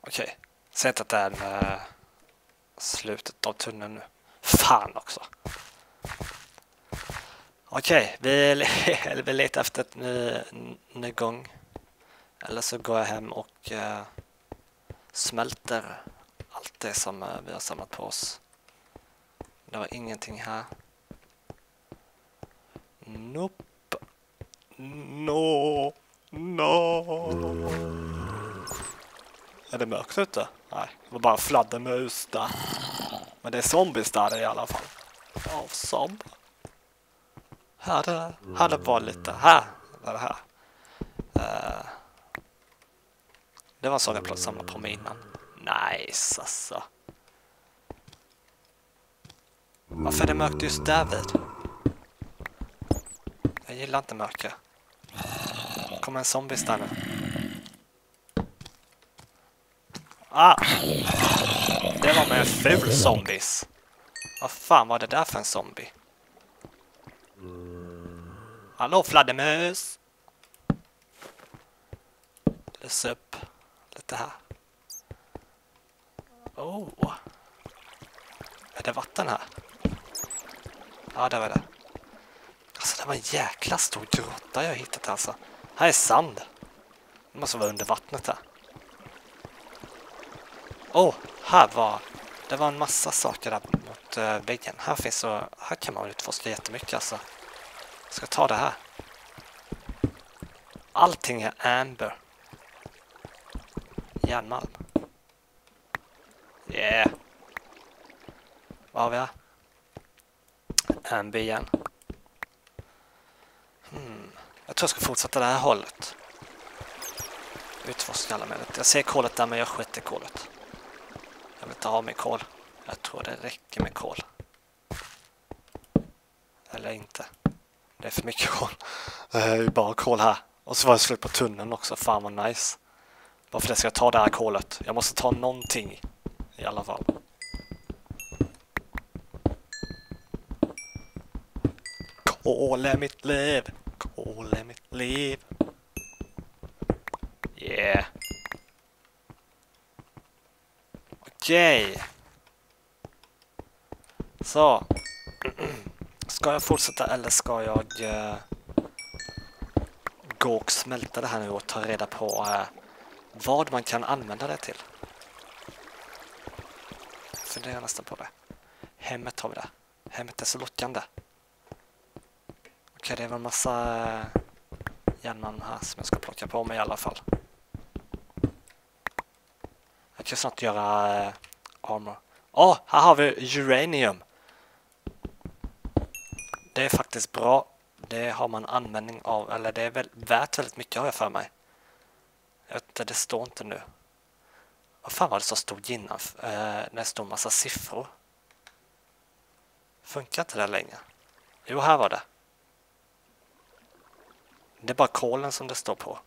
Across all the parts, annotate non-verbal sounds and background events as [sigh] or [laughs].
Okej, säg inte att det är med slutet av tunneln nu. Fan också. Okej, vi, [laughs] vi letar efter ett ny, ny gång. Eller så går jag hem och uh, smälter allt det som uh, vi har samlat på oss. Det var ingenting här. Nope. No. No. Är det mörkt ute? Nej, det var bara fladdermus där. Men det är zombies där i alla fall. Awesome. Här det, här det var lite. Här var det här. Eh, det var så jag samlade på mig innan. Nice alltså. Varför är det mörkt just där vid? Jag gillar inte mörker. kommer en zombie där nu. Ah! Det var med en ful zombies. Vad fan var det där för en zombie? Hallå fladdermus! Lös upp lite här. Oh! Är det vatten här? Ja, det var det. Alltså det var en jäkla stor grotta jag hittat alltså. Här är sand. Det måste vara under vattnet här. Åh, oh, här var... Det var en massa saker där mot uh, väggen. Här finns så... Här kan man utforska jättemycket alltså. Jag ska ta det här. Allting är amber. Järnmalm. Yeah. Vad har vi här? Amber igen. Hmm. Jag tror jag ska fortsätta det här hållet. Utforska alla möjligheter. Jag ser kolet där men jag skiter i kolet. Jag vill inte ha mer kol. Jag tror det räcker med kol. Eller inte. Det är för mycket kol. [laughs] Det är ju bara kol här. Och så var det slut på tunneln också. Fan vad nice. Varför det ska jag ta det här kolet? Jag måste ta någonting i alla fall. Kol är mitt liv. Kol är mitt liv. Yeah. Okej. Så. Ska jag fortsätta eller ska jag uh, gå och smälta det här nu och ta reda på uh, vad man kan använda det till? Funderar nästan på det. Hemmet har vi där. Hemmet är så lockande. Okej, det är väl en massa eh, uh, järnmalm här som jag ska plocka på mig i alla fall. Jag kan snart göra uh, armor. Åh, oh, här har vi uranium. Det är faktiskt bra. Det har man användning av, eller det är väl värt väldigt mycket har jag för mig. Jag vet inte, det står inte nu. Vad fan var det som stod innan? Uh, när det stod massa siffror. Funkar inte det längre? Jo, här var det. Det är bara kolen som det står på.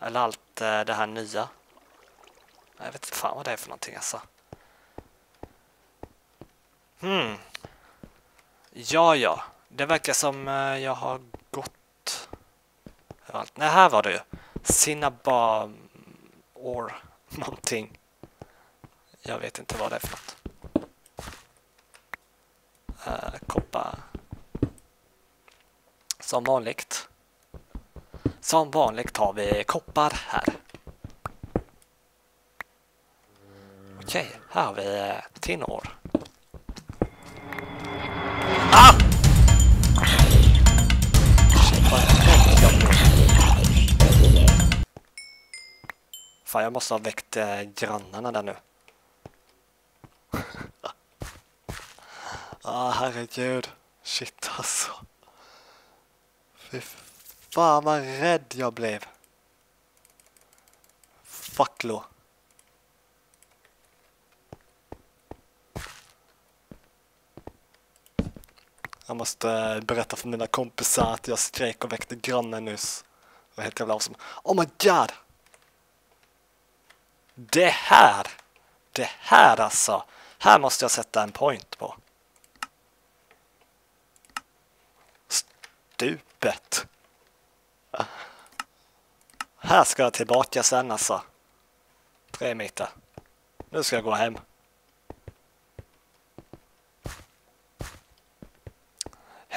Eller allt eh, det här nya. Jag vet inte fan vad det är för någonting alltså. Hmm. Ja, ja. Det verkar som eh, jag har gått överallt. Nej, här var det ju. Cinnabon mm, or [laughs] någonting. Jag vet inte vad det är för något. Uh, koppar. Som vanligt. Som vanligt har vi koppar här. Okej, här har vi eh. Ah! Shit, vad jag. Fan, jag måste ha väckt eh, grannarna där nu. [laughs] ah, herregud. Shit alltså. Fy fan vad rädd jag blev. Fuck lo. Jag måste eh, berätta för mina kompisar att jag skrek och väckte grannen nyss. Det var helt jävla awesome. Oh my god! Det här! Det här alltså! Här måste jag sätta en point på. Stupet. Här ska jag tillbaka sen alltså. Tre meter. Nu ska jag gå hem.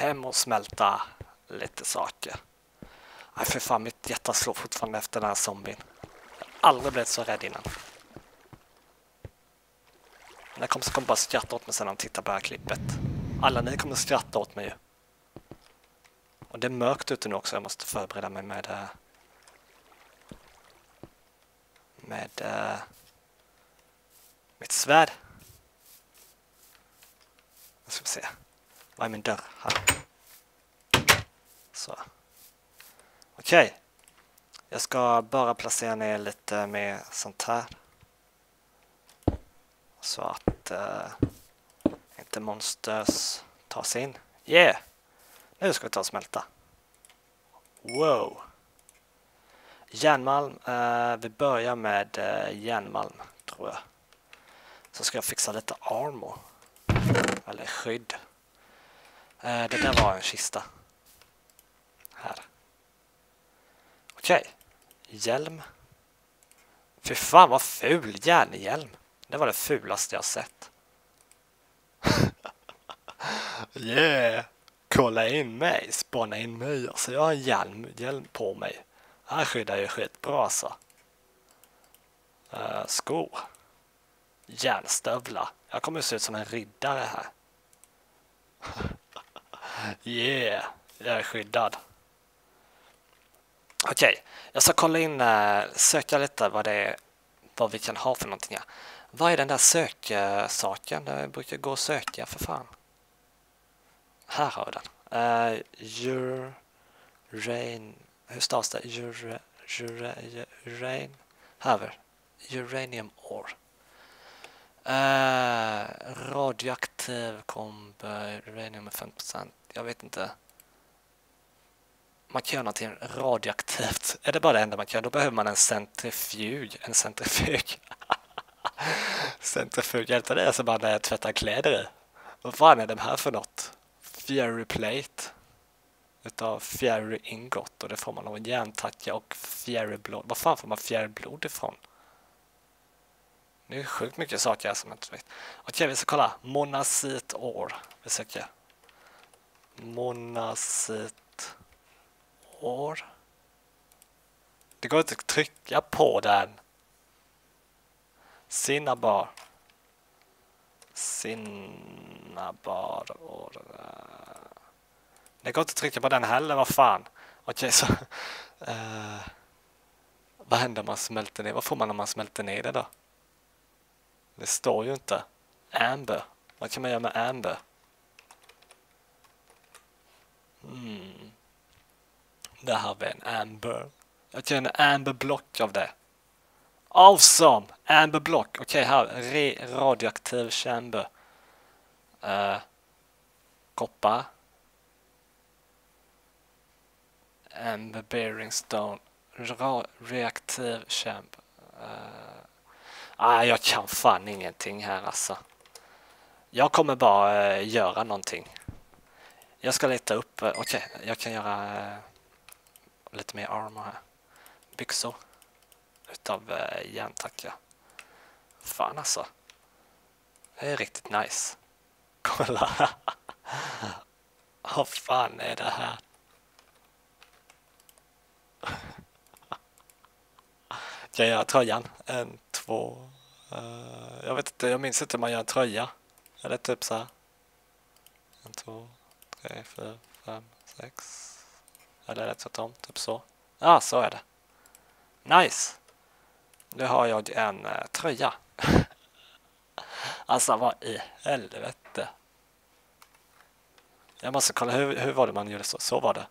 Hem och smälta lite saker. Nej för fan, mitt hjärta slår fortfarande efter den här zombien. Jag har aldrig blivit så rädd innan. Ni kommer, kommer bara skratta åt mig sen när de tittar på det här klippet. Alla ni kommer skratta åt mig ju. Och det är mörkt ute nu också, jag måste förbereda mig med... Uh, med... Uh, mitt svärd. Nu ska vi se. Var är min dörr? Här. Så. Okej. Okay. Jag ska bara placera ner lite mer sånt här. Så att uh, inte monsters tar sig in. Yeah! Nu ska vi ta och smälta. Wow! Järnmalm. Uh, vi börjar med uh, järnmalm, tror jag. Så ska jag fixa lite armor. Eller skydd. Eh, det där var en kista. Här. Okej. Okay. Hjälm. Fy fan vad ful järnhjälm. Det var det fulaste jag sett. [laughs] yeah! Kolla in mig, spana in mig. Alltså jag har en hjälm, hjälm på mig. Det här skyddar ju skitbra alltså. Eh, uh, skor. Järnstövlar. Jag kommer se ut som en riddare här. [laughs] yeah, jag är skyddad. Okej, okay. jag ska kolla in, eh, söka lite vad det är, vad vi kan ha för någonting här. Vad är den där söksaken? Jag brukar gå och söka för fan. Här har vi den. Eh, uh, Urain... Hur stavas det? Ura, ura, urain... Här Uranium ore. Uh, radioaktiv komb, uranium med 5%. Jag vet inte. Man kan göra någonting radioaktivt. Är det bara det enda man kan? Då behöver man en centrifug. En centrifug. [laughs] centrifug, är det som man när tvättar kläder i? Vad fan är det här för något? Fury plate utav Fiery ingot och det får man av en järntacka och Fiery blod. Var fan får man Fiery blod ifrån? Det är sjukt mycket saker här som jag inte vet. Okej, vi ska kolla. Monacit ore. Vi söker. Monasit år? Det går inte att trycka på den. Cinnabar. Cinnabar. Det går inte att trycka på den heller, vad fan. Okej, så... Uh, vad händer om man smälter ner? Vad får man om man smälter ner det då? Det står ju inte. Amber. Vad kan man göra med amber? Mm. Där har vi en amber. Jag kan göra en amber block av det. Awesome! Amber block. Okej, okay, här. Re radioaktiv chamber. Uh, koppar. Amber bearing stone. Ra reaktiv chamber. Uh, ah, jag kan fan ingenting här alltså. Jag kommer bara uh, göra någonting. Jag ska leta upp, eh, okej, okay, jag kan göra eh, lite mer armor här. Byxor utav eh, järntacka. Fan alltså. Det är riktigt nice. [laughs] Kolla. Vad fan är det här? [laughs] Kan jag göra tröjan? En, två... Uh, jag vet inte, jag minns inte hur man gör en tröja. Är det typ så här? En, två, tre, fyra, fem, sex... Eller är det tvärtom? Typ så. Ja, ah, så är det. Nice! Nu har jag en uh, tröja. [laughs] alltså vad i helvete. Jag måste kolla, hur, hur var det man gjorde så? Så var det.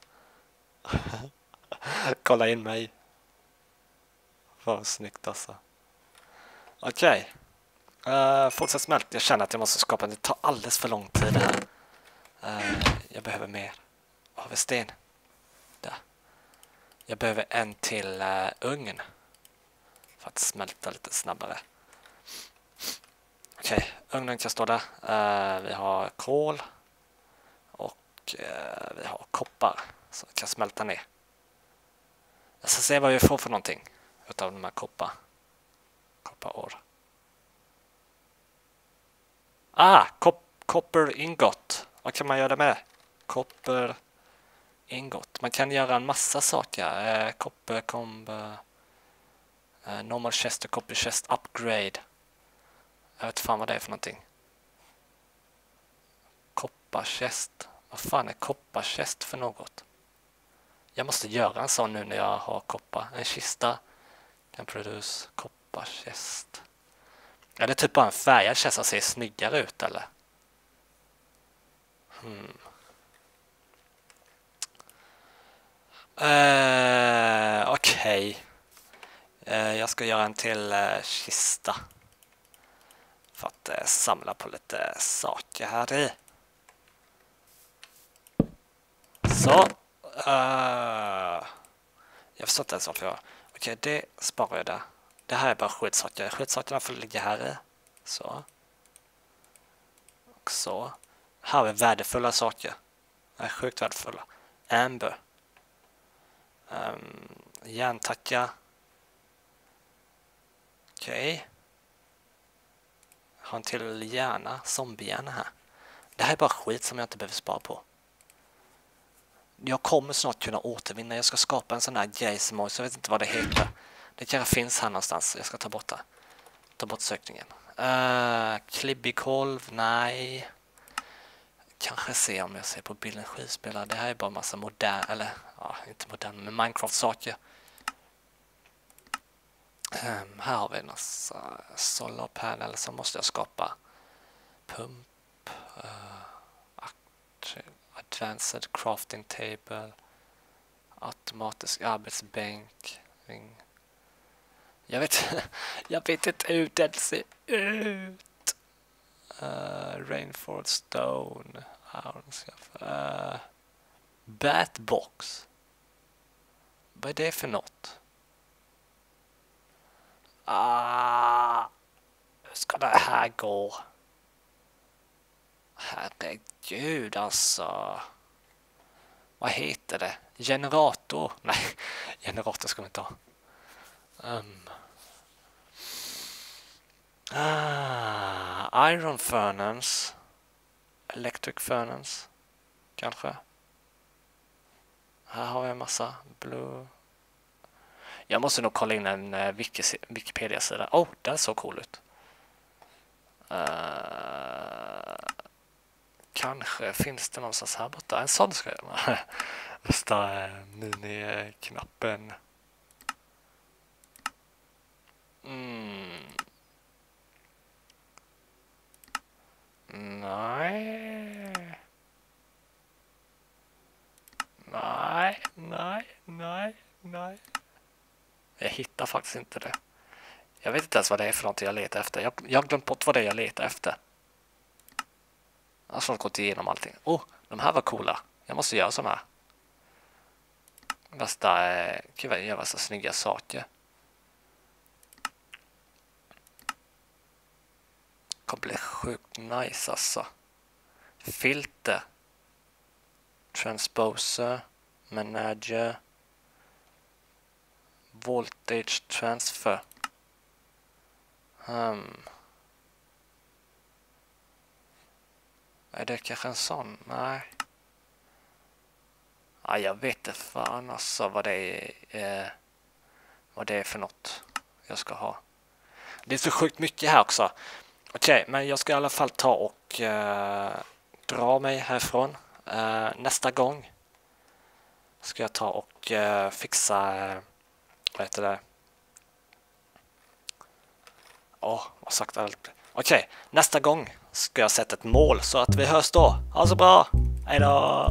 [laughs] kolla in mig. Vad snyggt alltså. Okej. Okay. Uh, fortsätt smält. Jag känner att jag måste skapa. Det tar alldeles för lång tid det här. Uh, jag behöver mer. Av har vi sten? Där. Jag behöver en till eh, uh, ugn för att smälta lite snabbare. Okej, okay, ugnen kan stå där. Uh, vi har kol och uh, vi har koppar som kan smälta ner. Jag ska se vad vi får för någonting utav de här koppar. Kopparår. Ah, kop copper ingot. Vad kan man göra med? Copper ingot. Man kan göra en massa saker. Eh, copper comb... Eh, normal chest och copper chest upgrade. Jag vet fan vad det är för någonting. Kopparkäst. Vad fan är kopparkäst för något? Jag måste göra en sån nu när jag har koppar. En kista kan produce kopparkäst. Är det typ bara en färgad käst som ser snyggare ut eller? Hmm. Uh, Okej. Okay. Uh, jag ska göra en till uh, kista. För att uh, samla på lite saker här i. Så. jag förstår inte ens varför jag... Okej, okay, det sparar jag där. Det här är bara skyddssaker. Skyddssakerna får ligga här i. Så. Och så. Här är värdefulla saker. Det är sjukt värdefulla. Amber. Ehm, um, järntacka. Okej. Okay. Har en till hjärna. Zombiehjärna här. Det här är bara skit som jag inte behöver spara på. Jag kommer snart kunna återvinna. Jag ska skapa en sån här grej så jag vet inte vad det heter. Det kanske finns här någonstans. Jag ska ta bort det. Ta bort sökningen. Ehm, uh, klibbig kolv? Nej. Kanske se om jag ser på bilden skivspelare. Det här är bara massa modern, eller ja, inte modern, men Minecraft-saker. Um, här har vi en massa solar panel som måste jag skapa pump, uh, advanced crafting table, automatisk arbetsbänk, ring. Jag vet, [laughs] jag vet inte hur den ser ut. Eh, uh, Rainforest Stone. Uh, eh, Batbox. Vad är det för något? Ah, hur ska det här gå? Herregud alltså. Vad heter det? Generator? [laughs] Nej, generator ska vi inte ha. Um. Ah, iron furnace. Electric furnace. Kanske. Här har vi en massa blue. Jag måste nog kolla in en eh, Wikipedia-sida. Oh, den såg cool ut. Uh, kanske finns det någonstans här borta. En sån ska jag göra. [laughs] Värsta eh, mini-knappen. Mm. Nej. Nej, nej, nej, nej. Jag hittar faktiskt inte det. Jag vet inte ens vad det är för någonting jag letar efter. Jag, jag har glömt bort vad det är jag letar efter. Jag har snart gått igenom allting. Oh, de här var coola. Jag måste göra sådana här. Värsta, eh, gud vad jag gör värsta snygga saker. kommer bli sjukt nice alltså. Filter. Transposer. Manager. Voltage transfer. Um. Är det kanske en sån? Nej. Ja, jag vet inte fan alltså vad det är. Eh, vad det är för något jag ska ha. Det är så sjukt mycket här också. Okej, okay, men jag ska i alla fall ta och eh, dra mig härifrån. Eh, nästa gång ska jag ta och eh, fixa, eh, vad heter det? Åh, oh, vad sagt allt. Okej, okay, nästa gång ska jag sätta ett mål så att vi hörs då. Ha så bra! Hejdå!